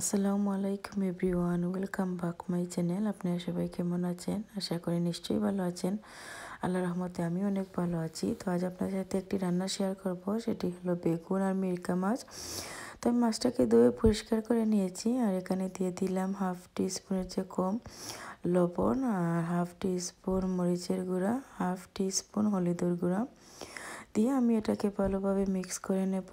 আসসালামু আলাইকুম everyone, welcome back my channel. আপনারা সবাই কেমন আছেন? আশা করি নিশ্চয়ই ভালো আছেন। আল্লাহ রহমতে আমি অনেক ভালো আছি। তো আজ আপনার সাথে একটি রান্না শেয়ার করব, সেটি হলো বেগুন আর মিরকা মাছ। তো আমি মাছটাকে ধুয়ে পরিষ্কার করে নিয়েছি, আর এখানে দিয়ে দিলাম হাফ টি স্পুনের চেয়ে কম লবণ, আর হাফ টি স্পুন মরিচের গুঁড়া, হাফ টি স্পুন হলুদের গুঁড়া। দিয়ে আমি এটাকে ভালোভাবে মিক্স করে নেব।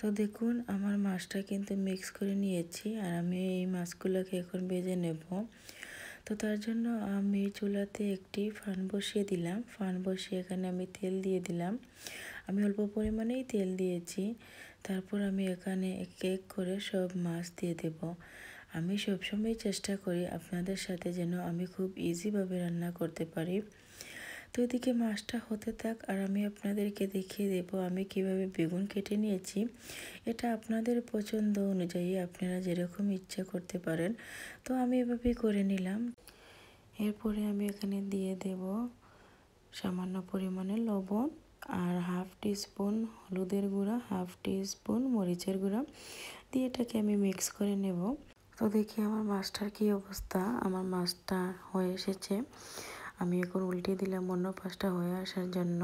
তো দেখুন, আমার মাছটা কিন্তু মিক্স করে নিয়েছি আর আমি এই মাছগুলোকে এখন ভেজে নেব। তো তার জন্য আমি চুলাতে একটি ফান বসিয়ে দিলাম। ফান বসিয়ে এখানে আমি তেল দিয়ে দিলাম। আমি অল্প পরিমাণেই তেল দিয়েছি। তারপর আমি এখানে এক এক করে সব মাছ দিয়ে দেব। আমি সবসময় চেষ্টা করি আপনাদের সাথে যেন আমি খুব ইজিভাবে রান্না করতে পারি। তো এদিকে মাছটা হতে থাক আর আমি আপনাদেরকে দেখিয়ে দেব আমি কীভাবে বেগুন কেটে নিয়েছি। এটা আপনাদের পছন্দ অনুযায়ী আপনারা যেরকম ইচ্ছা করতে পারেন। তো আমি এভাবেই করে নিলাম। এরপরে আমি এখানে দিয়ে দেব সামান্য পরিমাণে লবণ আর হাফ টি স্পুন হলুদের গুঁড়া, হাফ টি স্পুন মরিচের গুঁড়া দিয়ে এটাকে আমি মিক্স করে নেব। তো দেখি আমার মাছটার কি অবস্থা। আমার মাছটা হয়ে এসেছে। আমি এখন উল্টে দিলাম অন্য পাশটা হয়ে আসার জন্য।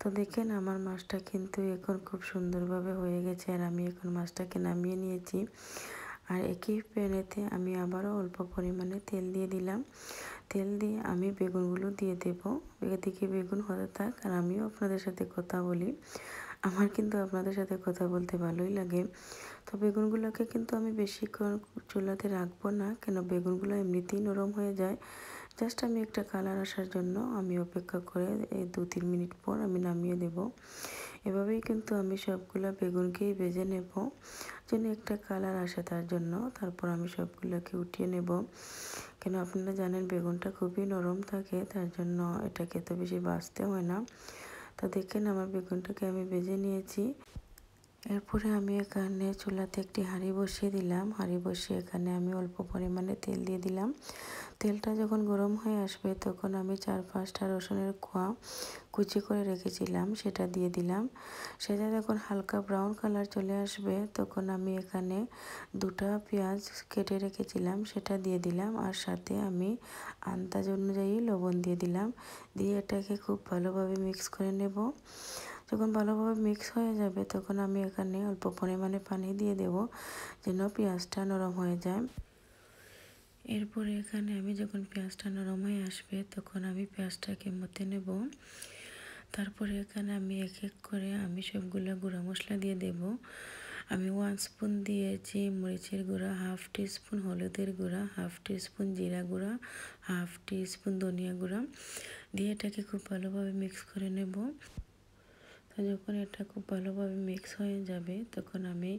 তো দেখেন আমার মাছটা কিন্তু এখন খুব সুন্দরভাবে হয়ে গেছে আর আমি এখন মাছটাকে নামিয়ে নিয়েছি। আর একই প্যানেতে আমি আবারও অল্প পরিমাণে তেল দিয়ে দিলাম। তেল দিয়ে আমি বেগুনগুলো দিয়ে দেব। এদিকে বেগুন হতে থাক আর আমিও আপনাদের সাথে কথা বলি। আমার কিন্তু আপনাদের সাথে কথা বলতে ভালোই লাগে। তো বেগুনগুলোকে কিন্তু আমি বেশিক্ষণ চুলাতে রাখব না কেন বেগুনগুলো এমনিতেই নরম হয়ে যায়। জাস্ট আমি একটা কালার আসার জন্য আমি অপেক্ষা করে এই দু তিন মিনিট পর আমি নামিয়ে দেব। এভাবেই কিন্তু আমি সবগুলো বেগুনকেই ভেজে নেব, যেন একটা কালার আসে তার জন্য। তারপর আমি সবগুলোকে উঠিয়ে নেব। কেন আপনারা জানেন বেগুনটা খুবই নরম থাকে, তার জন্য এটাকে এত বেশি বাঁচতে হয় না। তো দেখেন আমার বেগুনটাকে আমি ভেজে নিয়েছি। এরপরে আমি এখানে চুলাতে একটি হাঁড়ি বসিয়ে দিলাম। হাঁড়ি বসিয়ে এখানে আমি অল্প পরিমাণে তেল দিয়ে দিলাম। তেলটা যখন গরম হয়ে আসবে তখন আমি চার পাঁচটা রসুনের কোয়া কুচি করে রেখেছিলাম, সেটা দিয়ে দিলাম। সেটা যখন হালকা ব্রাউন কালার চলে আসবে তখন আমি এখানে দুটা পেঁয়াজ কেটে রেখেছিলাম, সেটা দিয়ে দিলাম। আর সাথে আমি আন্দাজ অনুযায়ী লবণ দিয়ে দিলাম। দিয়ে এটাকে খুব ভালোভাবে মিক্স করে নেব। যখন ভালোভাবে মিক্স হয়ে যাবে, তখন আমি এখানে অল্প পরিমাণে পানি দিয়ে দেব যেন পেঁয়াজটা নরম হয়ে যায়। এরপরে এখানে আমি যখন পেঁয়াজটা নরম হয়ে আসবে, তখন আমি পেঁয়াজটাকে মতে নেব। তারপরে এখানে আমি এক এক করে আমি সবগুলো গুঁড়া মশলা দিয়ে দেব। আমি ওয়ান স্পুন দিয়েছি মরিচের গুঁড়া হাফ টি স্পুন হলুদের গুঁড়া হাফ টি স্পুন জিরা গুঁড়া হাফ টি স্পুন ধনিয়া গুঁড়া। দিয়ে এটাকে খুব ভালোভাবে মিক্স করে নেব। যখন এটা খুব ভালোভাবে মিক্স হয়ে যাবে, তখন আমি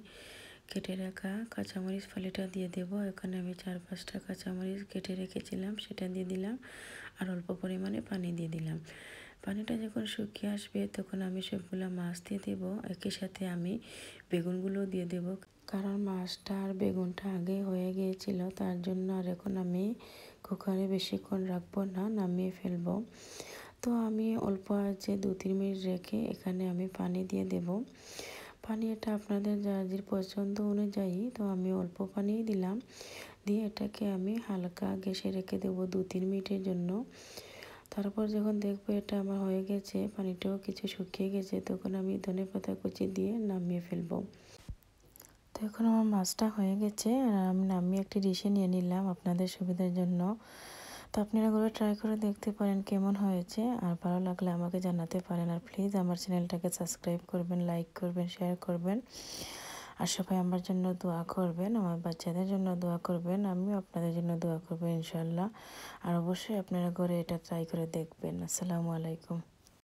কেটে রাখা কাঁচামরিচ ফালিটা দিয়ে দেব। এখানে আমি চার পাঁচটা কাঁচামরিচ কেটে রেখেছিলাম, সেটা দিয়ে দিলাম আর অল্প পরিমাণে পানি দিয়ে দিলাম। পানিটা যখন শুকিয়ে আসবে, তখন আমি সবগুলো মাছ দিয়ে দেব। একই সাথে আমি বেগুনগুলো দিয়ে দেব। কারণ মাছটা আর বেগুনটা আগে হয়ে গিয়েছিল, তার জন্য আর এখন আমি কুকারে বেশিক্ষণ রাখব না, নামিয়ে ফেলব। তো আমি অল্প আছে দু, তিন মিনিট রেখে এখানে আমি পানি দিয়ে দেব। পানি এটা আপনাদের যার পছন্দ অনুযায়ী, তো আমি অল্প পানি দিলাম। দিয়ে এটাকে আমি হালকা গ্যাসে রেখে দেবো দু, তিন মিনিটের জন্য। তারপর যখন দেখব এটা আমার হয়ে গেছে, পানিটাও কিছু শুকিয়ে গেছে, তখন আমি ধনে পাতা কুচি দিয়ে নামিয়ে ফেলব। তো এখন আমার মাছটা হয়ে গেছে, আর আমি নামিয়ে একটি ডিশে নিয়ে নিলাম আপনাদের সুবিধার জন্য। তো আপনারা গুলো ট্রাই করে দেখতে পারেন কেমন হয়েছে। আর ভালো লাগলে আমাকে জানাতে পারেন। আর প্লিজ আমার চ্যানেলটাকে সাবস্ক্রাইব করবেন লাইক করবেন শেয়ার করবেন। আর সবাই আমার জন্য দোয়া করবেন, আমার বাচ্চাদের জন্য দোয়া করবেন, আমিও আপনাদের জন্য দোয়া করবেন ইনশাল্লাহ আর অবশ্যই আপনারা ঘরে এটা ট্রাই করে দেখবেন। আসসালামু আলাইকুম।